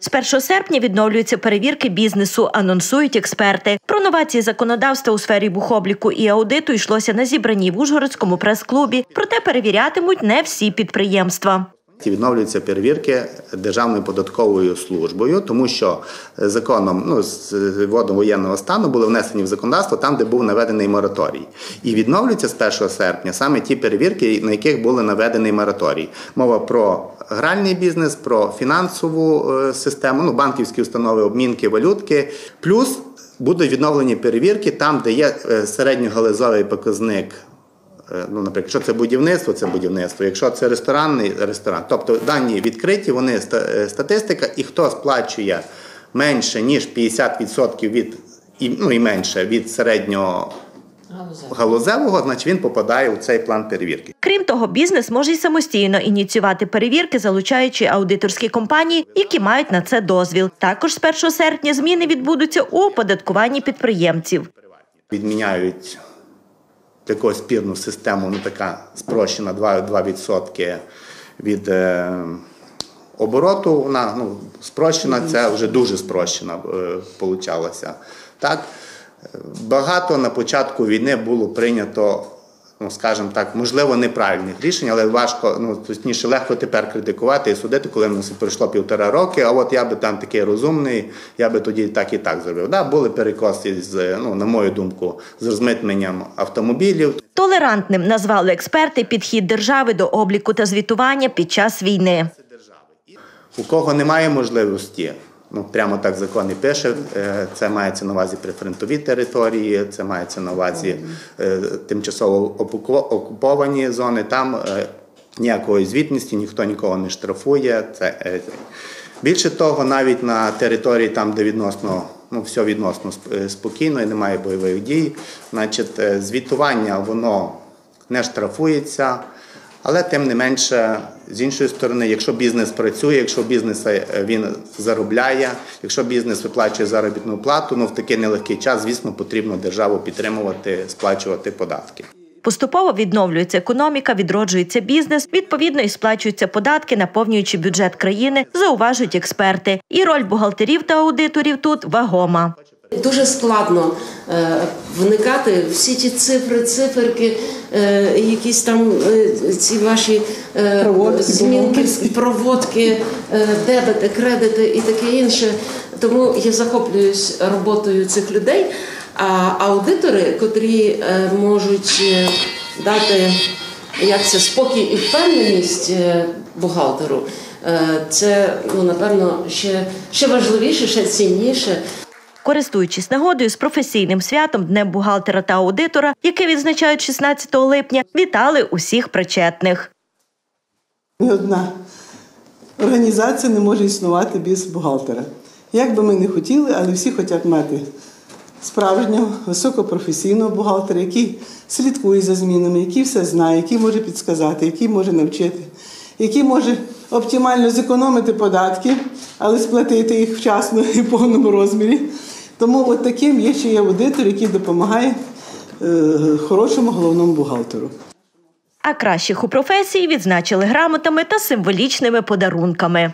З 1 серпня відновлюються перевірки бізнесу, анонсують експерти. Про новації законодавства у сфері бухобліку і аудиту йшлося на зібранні в Ужгородському прес-клубі. Проте перевірятимуть не всі підприємства. Відновлюються перевірки Державною податковою службою, тому що законом ну, з вводом воєнного стану були внесені в законодавство там, де був наведений мораторій. І відновлюються з 1 серпня саме ті перевірки, на яких були наведений мораторій. Мова про гральний бізнес, про фінансову е, систему, ну, банківські установи, обмінки, валютки. Плюс будуть відновлені перевірки там, де є е, середньогалузовий показник Ну, наприклад, якщо це будівництво, це будівництво. Якщо це ресторанний ресторан, тобто дані відкриті, вони е, статистика, і хто сплачує менше ніж 50% від і, ну і менше від середнього галузевого, значить він попадає у цей план перевірки. Крім того, бізнес може й самостійно ініціювати перевірки, залучаючи аудиторські компанії, які мають на це дозвіл. Також з 1 серпня зміни відбудуться у оподаткуванні підприємців. Відміняють таку спірну систему, ну така спрощена 2%, 2% від е, обороту. Вона ну, спрощена, це вже дуже спрощена е, получалася. Так? Е, Багато на початку війни було прийнято, ну скажімо так, можливо, неправильних рішень, але важко, ну точніше, легко тепер критикувати і судити, коли в нас пройшло півтора роки. А от я би там такий розумний, я би тоді так і так зробив. Да, були перекоси з, ну, на мою думку, з розмитненням автомобілів. Толерантним назвали експерти підхід держави до обліку та звітування під час війни. У кого немає можливості, ну прямо так закон і пише, е, це мається на увазі прифронтові території, це мається на увазі е, тимчасово окуповані зони. Там е, ніякої звітності, ніхто нікого не штрафує. Це, більше того, навіть на території, там, де відносно. Ну, все відносно спокійно і немає бойових дій. Значить, звітування воно не штрафується. Але тим не менше, з іншої сторони, якщо бізнес працює, якщо бізнес е, він заробляє, якщо бізнес виплачує заробітну плату, ну в такий нелегкий час, звісно, потрібно державу підтримувати, сплачувати податки. Поступово відновлюється економіка, відроджується бізнес, відповідно і сплачуються податки, наповнюючи бюджет країни, зауважують експерти. І роль бухгалтерів та аудиторів тут вагома. Дуже складно е, вникати всі ті цифри, циферки, е, якісь там е, ці ваші Проводки, змінки, проводки, дебети, кредити і таке інше. Тому я захоплююсь роботою цих людей. А аудитори, котрі можуть дати як це спокій і впевненість бухгалтеру, це ну напевно ще, ще важливіше, ще цінніше. Користуючись нагодою з професійним святом Днем бухгалтера та аудитора, яке відзначають 16 липня, вітали усіх причетних. Ні одна організація не може існувати без бухгалтера. Як би ми не хотіли, але всі хочуть мати справжнього, високопрофесійного бухгалтера, який слідкує за змінами, який все знає, який може підсказати, який може навчити, який може оптимально зекономити податки, але сплатити їх вчасно і в повному розмірі. Тому от таким є ще є аудитор, який допомагає е, хорошому головному бухгалтеру. А кращих у професії відзначили грамотами та символічними подарунками.